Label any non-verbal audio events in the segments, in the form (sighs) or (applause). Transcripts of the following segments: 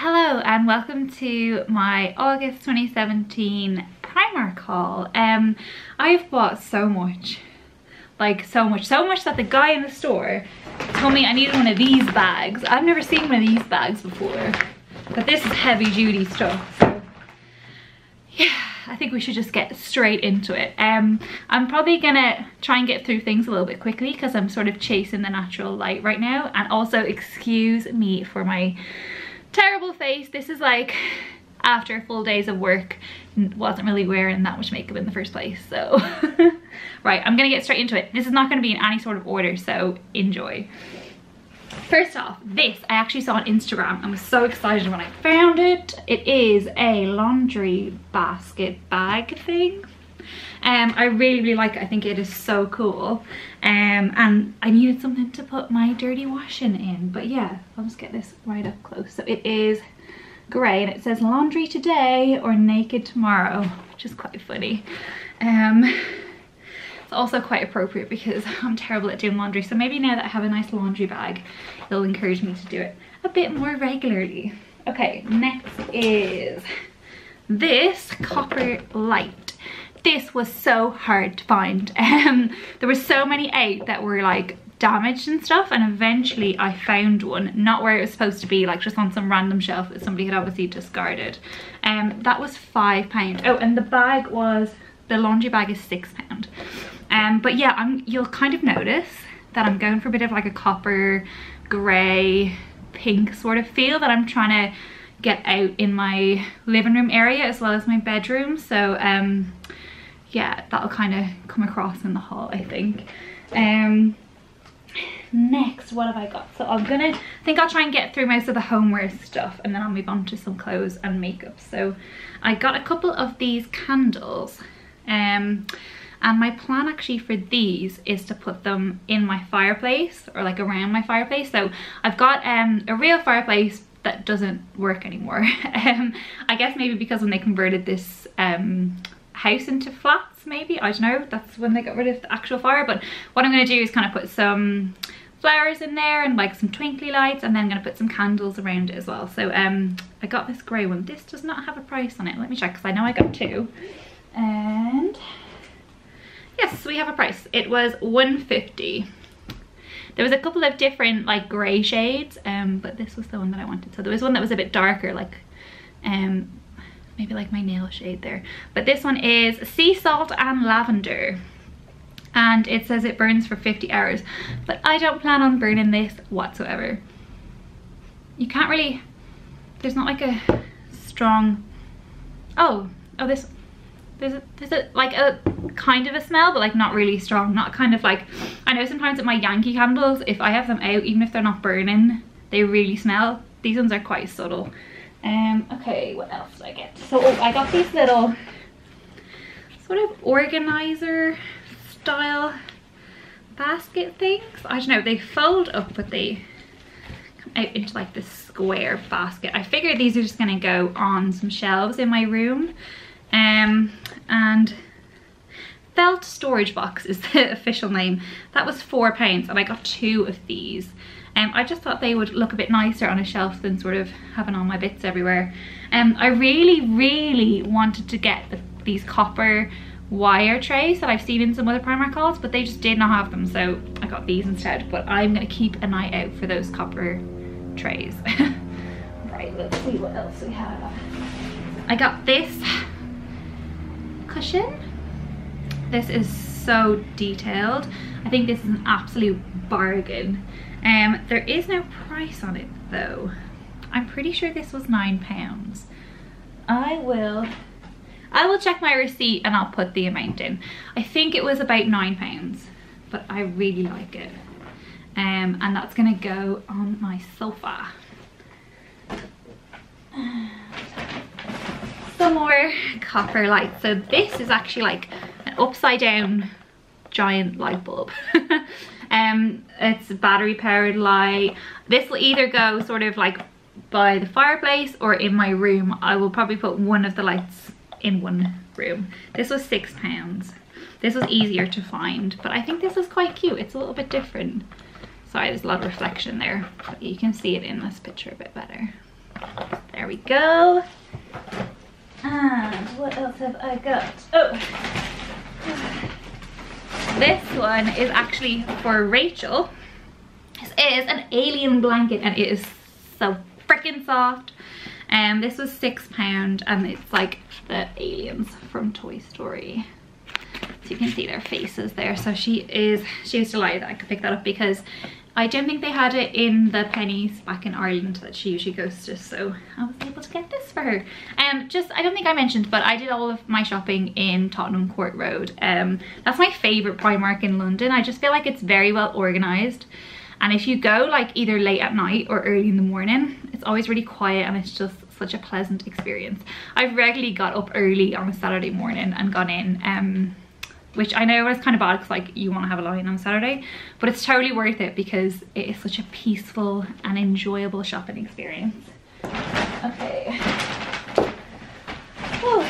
Hello and welcome to my August 2017 Primark haul. Um, I've bought so much, like so much, so much that the guy in the store told me I needed one of these bags. I've never seen one of these bags before, but this is heavy duty stuff. So yeah, I think we should just get straight into it. Um, I'm probably gonna try and get through things a little bit quickly because I'm sort of chasing the natural light right now. And also excuse me for my terrible face. This is like (laughs) after full days of work wasn't really wearing that much makeup in the first place so. (laughs) Right i'm gonna get straight into it. This is not to be in any sort of order so enjoy. First off this i actually saw on instagram. And was so excited when i found it. It is a laundry basket bag thing um i really really like it. I think it is so cool. Um and i needed something to put my dirty washing in but yeah i'll just get this right up close. So it is grey and it says laundry today or naked tomorrow which is quite funny. Um it's also quite appropriate because (laughs) i'm terrible at doing laundry so maybe now that i have a nice laundry bag it'll encourage me to do it a bit more regularly. Okay next is this copper light this was so hard to find. (laughs) Um there were so many out that were like damaged and stuff and eventually I found one not where it was supposed to be like just on some random shelf that somebody had obviously discarded. Um that was five pound. Oh and the bag was the laundry bag is six pound. Um but yeah I'm you'll kind of notice that I'm going for a bit of like a copper gray pink sort of feel that I'm trying to get out in my living room area as well as my bedroom. So um yeah that'll kind of come across in the haul I think. Um next what have I got? So I'm gonna think I'll try and get through most of the homeware stuff and then I'll move on to some clothes and makeup. So I got a couple of these candles um and my plan actually for these is to put them in my fireplace or like around my fireplace. So I've got um a real fireplace that doesn't work anymore. (laughs) Um I guess maybe because when they converted this um house into flats maybe? I don't know. That's when they got rid of the actual fire but what i'm going to do is kind of put some flowers in there and like some twinkly lights and then I'm going to put some candles around it as well. So um i got this grey one. This does not have a price on it. Let me check because i know i got two. And yes we have a price. It was 150 there was a couple of different like grey shades um but this was the one that i wanted. So there was one that was a bit darker like um maybe like my nail shade there. But this one is sea salt and lavender. And it says it burns for 50 hours. But I don't plan on burning this whatsoever. You can't really there's not like a strong oh oh this there's a, there's a like a kind of a smell but like not really strong not kind of like I know sometimes at my Yankee candles if I have them out even if they're not burning they really smell. These ones are quite subtle um, okay, what else did I get? So oh, I got these little sort of organizer style basket things. I don't know, they fold up but they come out into like this square basket. I figured these are just gonna go on some shelves in my room. Um, and felt storage box is (laughs) the official name. That was four pounds and I got two of these. Um, I just thought they would look a bit nicer on a shelf than sort of having all my bits everywhere. Um, I really, really wanted to get the, these copper wire trays that I've seen in some other Primark hauls, but they just did not have them, so I got these instead. But I'm gonna keep an eye out for those copper trays. (laughs) right, let's see what else we have. I got this cushion. This is so detailed. I think this is an absolute bargain. Um, there is no price on it though. I'm pretty sure this was nine pounds. I will, I will check my receipt and I'll put the amount in. I think it was about nine pounds, but I really like it. Um, and that's gonna go on my sofa. (sighs) Some more copper lights. So this is actually like an upside down giant light bulb. (laughs) um it's a battery powered light. This will either go sort of like by the fireplace or in my room. I will probably put one of the lights in one room. This was six pounds. This was easier to find but i think this is quite cute. It's a little bit different. Sorry there's a lot of reflection there but you can see it in this picture a bit better. There we go. And what else have I got? Oh, this one is actually for Rachel. This is an alien blanket and it is so freaking soft. And um, this was six pound and it's like the aliens from Toy Story. So you can see their faces there. So she is, she was delighted that I could pick that up because I don't think they had it in the Penneys back in Ireland that she usually goes to, so I was able to get this for her. Um, just, I don't think I mentioned, but I did all of my shopping in Tottenham Court Road. Um, that's my favourite Primark in London. I just feel like it's very well organised. And if you go like either late at night or early in the morning, it's always really quiet and it's just such a pleasant experience. I've regularly got up early on a Saturday morning and gone in um, which I know is kind of bad because like you want to have a line on Saturday, but it's totally worth it because it is such a peaceful and enjoyable shopping experience. Okay. Whew.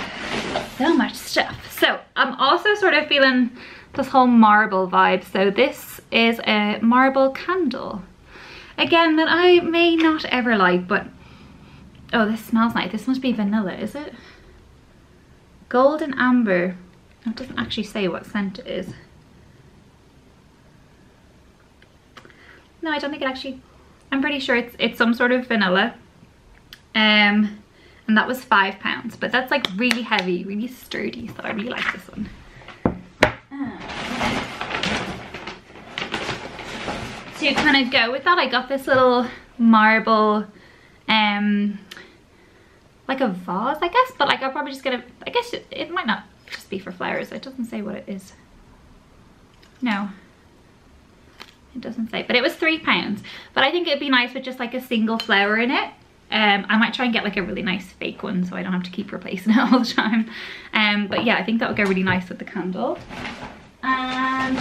So much stuff. So I'm also sort of feeling this whole marble vibe. So this is a marble candle. Again, that I may not ever like, but oh, this smells nice. This must be vanilla, is it? Golden amber it doesn't actually say what scent it is. No, I don't think it actually, I'm pretty sure it's, it's some sort of vanilla. Um, and that was five pounds, but that's like really heavy, really sturdy, so I really like this one. To kind of go with that, I got this little marble, um, like a vase, I guess, but like I'll probably just get a, I guess it, it might not just be for flowers. It doesn't say what it is. No. It doesn't say, but it was three pounds. But I think it'd be nice with just like a single flower in it. Um, I might try and get like a really nice fake one so I don't have to keep replacing it (laughs) all the time. Um, but yeah, I think that would go really nice with the candle. And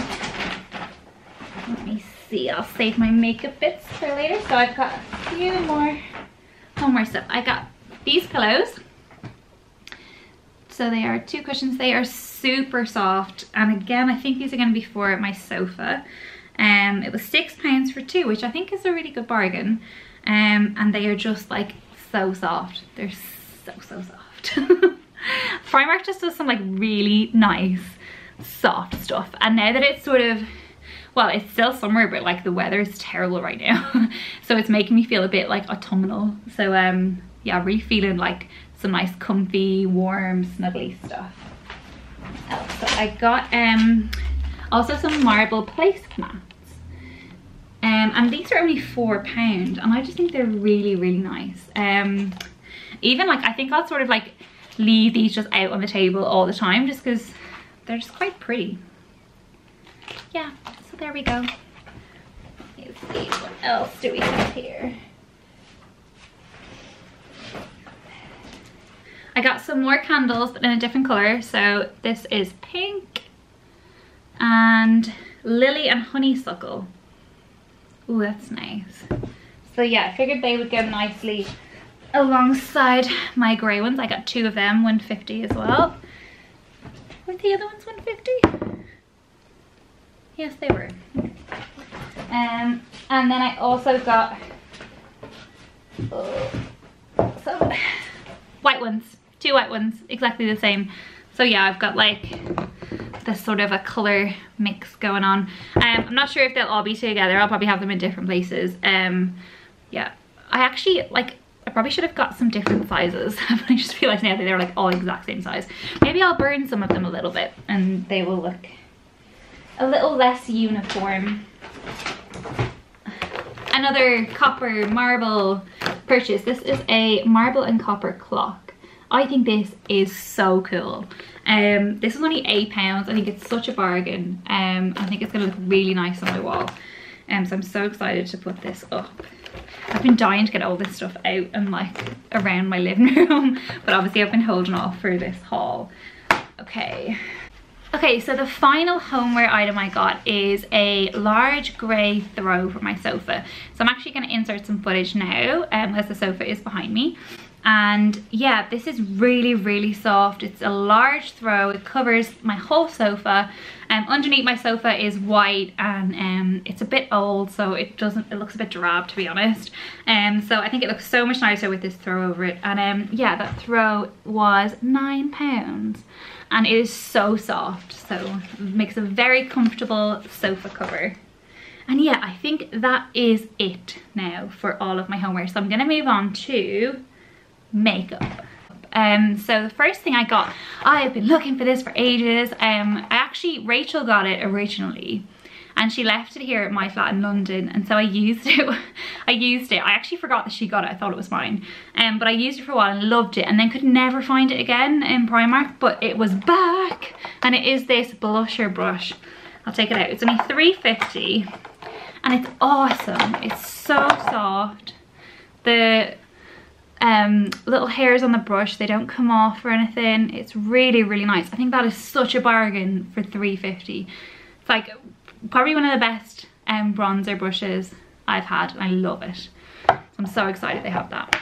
let me see, I'll save my makeup bits for later. So I've got a few more, more stuff. I got these pillows. So they are two cushions. They are super soft. And again, I think these are going to be for my sofa. Um, it was six pounds for two, which I think is a really good bargain. Um, and they are just like so soft. They're so, so soft. (laughs) Primark just does some like really nice soft stuff. And now that it's sort of, well, it's still summer, but like the weather is terrible right now. (laughs) so it's making me feel a bit like autumnal. So um, yeah, really feeling like some nice comfy, warm, snuggly stuff. I got um, also some marble placemats. Um, and these are only four pound and I just think they're really, really nice. Um, even like, I think I'll sort of like leave these just out on the table all the time just because they're just quite pretty. Yeah, so there we go. Let's see, what else do we have here? I got some more candles, but in a different color. So this is pink and lily and honeysuckle. Oh, that's nice. So yeah, I figured they would go nicely alongside my grey ones. I got two of them, 150 as well. Were the other ones 150? Yes, they were. Um, and then I also got oh, some white ones two white ones, exactly the same. So yeah, I've got like this sort of a color mix going on. Um, I'm not sure if they'll all be together. I'll probably have them in different places. Um, yeah, I actually like, I probably should have got some different sizes, (laughs) I just realized now that they're like all exact same size. Maybe I'll burn some of them a little bit and they will look a little less uniform. Another copper marble purchase. This is a marble and copper clock. I think this is so cool. Um, this is only eight pounds. I think it's such a bargain. Um, I think it's gonna look really nice on my wall. Um, so I'm so excited to put this up. I've been dying to get all this stuff out and like around my living (laughs) room, but obviously I've been holding off for this haul. Okay. Okay, so the final homeware item I got is a large grey throw for my sofa. So I'm actually going to insert some footage now um, as the sofa is behind me and yeah this is really really soft. It's a large throw. It covers my whole sofa. Um, underneath my sofa is white and um, it's a bit old so it doesn't it looks a bit drab to be honest. Um, so I think it looks so much nicer with this throw over it. And um, yeah that throw was nine pounds. And it is so soft so makes a very comfortable sofa cover. And yeah I think that is it now for all of my homeware so I'm gonna move on to makeup. Um, so the first thing I got, I have been looking for this for ages. Um, I actually, Rachel got it originally and she left it here at my flat in London and so I used it. (laughs) I used it. I actually forgot that she got it. I thought it was mine. Um, but I used it for a while and loved it and then could never find it again in Primark but it was back and it is this blusher brush. I'll take it out. It's only 350 and it's awesome. It's so soft. The um, little hairs on the brush. They don't come off or anything. It's really, really nice. I think that is such a bargain for 350 It's like probably one of the best um, bronzer brushes I've had. I love it. I'm so excited they have that.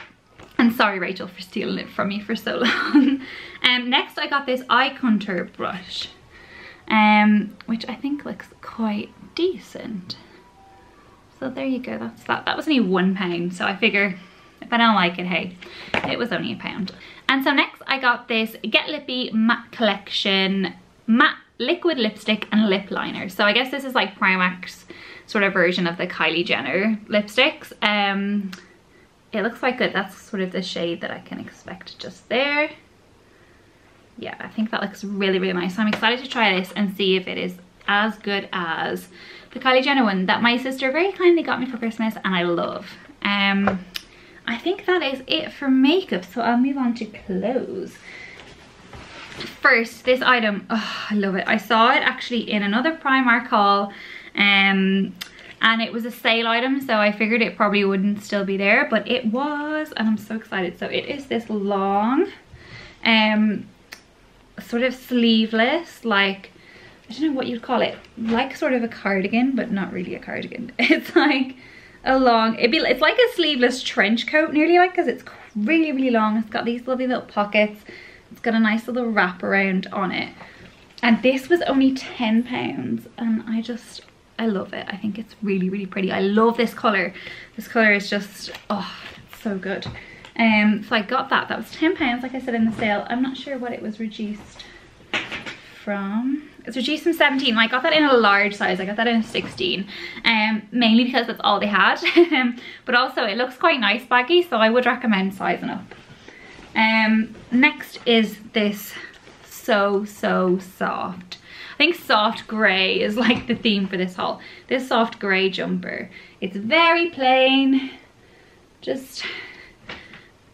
And sorry, Rachel, for stealing it from me for so (laughs) long. um, next, I got this eye contour brush, um, which I think looks quite decent. So there you go, that's that. That was only one pound, so I figure if I like it, hey, it was only a pound. And so next I got this Get Lippy Matte Collection Matte Liquid Lipstick and Lip Liner. So I guess this is like Primark's sort of version of the Kylie Jenner lipsticks. Um, it looks like. That's sort of the shade that I can expect just there. Yeah, I think that looks really, really nice. So I'm excited to try this and see if it is as good as the Kylie Jenner one that my sister very kindly got me for Christmas and I love. Um, I think that is it for makeup. So I'll move on to clothes. First, this item, oh, I love it. I saw it actually in another Primark haul. Um, and it was a sale item so I figured it probably wouldn't still be there but it was and I'm so excited so it is this long um sort of sleeveless like I don't know what you'd call it like sort of a cardigan but not really a cardigan (laughs) it's like a long, it'd be, it's like a sleeveless trench coat nearly like because it's really, really long. It's got these lovely little pockets. It's got a nice little wrap around on it. And this was only 10 pounds and I just, I love it. I think it's really, really pretty. I love this color. This color is just, oh, so good. Um, so I got that. That was 10 pounds, like I said in the sale. I'm not sure what it was reduced from. It's reduced from 17. I got that in a large size. I got that in a 16. Um, mainly because that's all they had. (laughs) but also it looks quite nice baggy, so I would recommend sizing up. Um, next is this so, so soft. I think soft grey is like the theme for this haul. This soft grey jumper. It's very plain. Just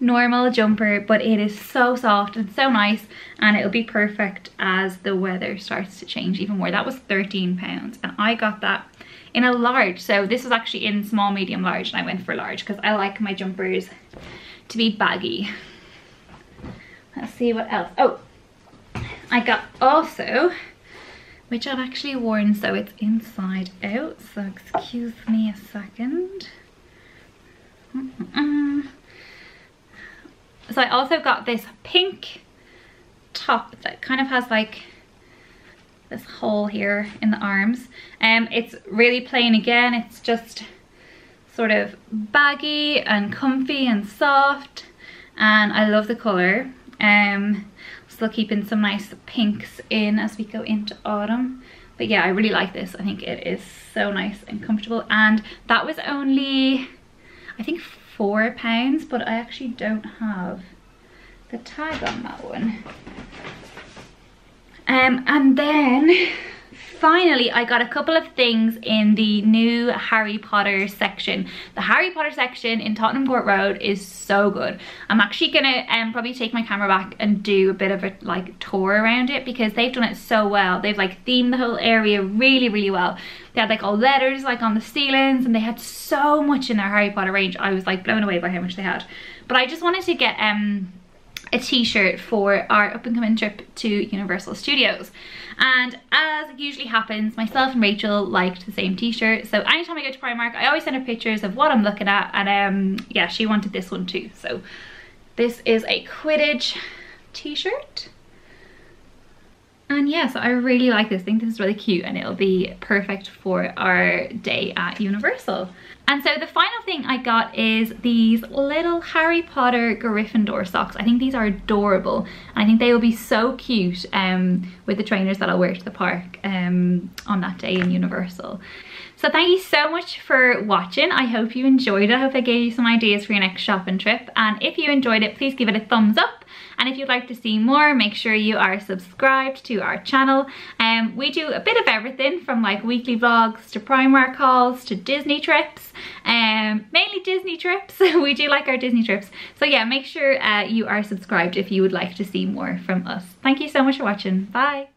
normal jumper but it is so soft and so nice and it'll be perfect as the weather starts to change even more. That was 13 pounds and i got that in a large so this was actually in small medium large and i went for large because i like my jumpers to be baggy. Let's see what else. Oh i got also which i've actually worn so it's inside out so excuse me a second. Mm -mm. So I also got this pink top that kind of has like this hole here in the arms. Um, it's really plain again. It's just sort of baggy and comfy and soft. And I love the colour. Um, still keeping some nice pinks in as we go into autumn. But yeah, I really like this. I think it is so nice and comfortable. And that was only, I think four pounds, but I actually don't have the tag on that one. Um, and then finally I got a couple of things in the new Harry Potter section. The Harry Potter section in Tottenham Court Road is so good. I'm actually gonna um, probably take my camera back and do a bit of a like tour around it because they've done it so well. They've like themed the whole area really, really well. They had like all letters like on the ceilings and they had so much in their Harry Potter range. I was like blown away by how much they had. But I just wanted to get um a t-shirt for our up and coming trip to Universal Studios. And as usually happens, myself and Rachel liked the same t-shirt. So anytime I go to Primark, I always send her pictures of what I'm looking at. And um, yeah, she wanted this one too. So This is a Quidditch t-shirt. And yeah, so I really like this. I think this is really cute and it'll be perfect for our day at Universal. And so the final thing I got is these little Harry Potter Gryffindor socks. I think these are adorable. I think they will be so cute um, with the trainers that I'll wear to the park um, on that day in Universal. So thank you so much for watching. I hope you enjoyed it. I hope I gave you some ideas for your next shopping trip. And if you enjoyed it, please give it a thumbs up. And if you'd like to see more, make sure you are subscribed to our channel. Um, we do a bit of everything from like weekly vlogs to Primark hauls to Disney trips. Um, mainly Disney trips. (laughs) we do like our Disney trips. So yeah, make sure uh, you are subscribed if you would like to see more from us. Thank you so much for watching. Bye.